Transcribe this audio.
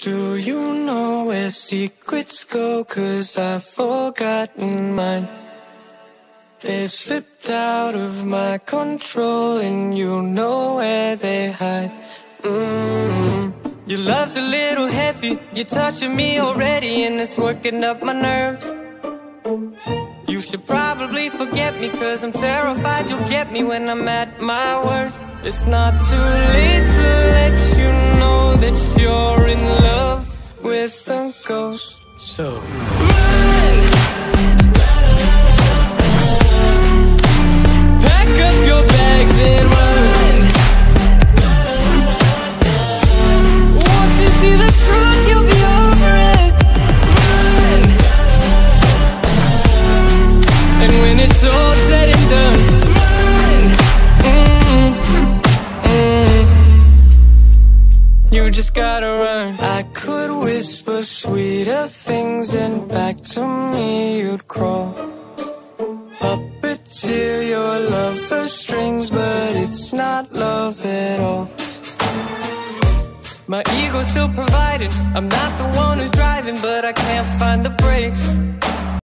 Do you know where secrets go? Cause I've forgotten mine. They've slipped out of my control, and you know where they hide. Mm. Your love's a little heavy, you're touching me already, and it's working up my nerves. You should probably forget me, cause I'm terrified you'll get me when I'm at my worst. It's not too late to with a ghost. So You just gotta run. I could whisper sweeter things, and back to me you'd crawl. Puppeteer your love for strings, but it's not love at all. My ego's still providing. I'm not the one who's driving, but I can't find the brakes.